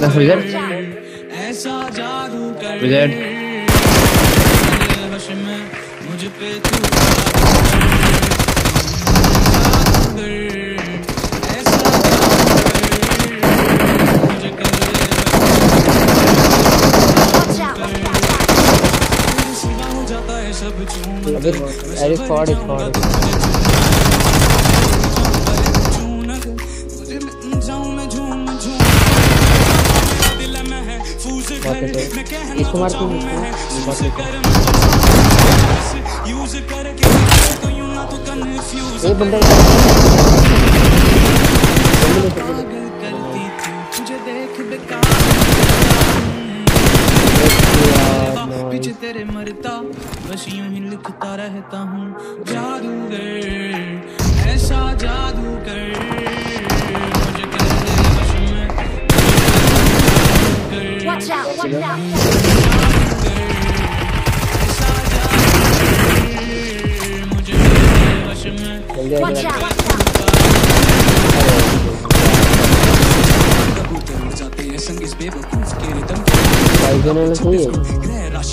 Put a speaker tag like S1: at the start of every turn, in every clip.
S1: विजय
S2: ऐसा जादू कर
S3: अबे अरे फॉर्ड इज़ फॉर्ड
S2: कर
S3: है तू
S2: कर यूज़ करके तो। यूँ
S3: बंदा
S2: पीछे तेरे मरता बस यूँ ही लिखता रहता हूँ। जादूगर
S4: Watch out! Watch out!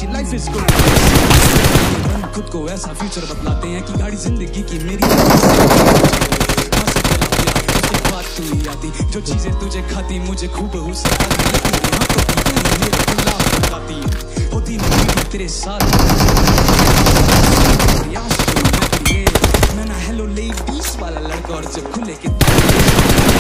S2: हैं
S3: है
S2: खुद को ऐसा फ्यूचर बतलाते हैं कि गाड़ी ज़िंदगी की मेरी बात ही आती जो चीज़ें तुझे खाती मुझे खूब बताती तेरे साथ। प्रयास जो मैं किए मैं ना हेलो लेडीज़ वाला लड़का और जो खुले के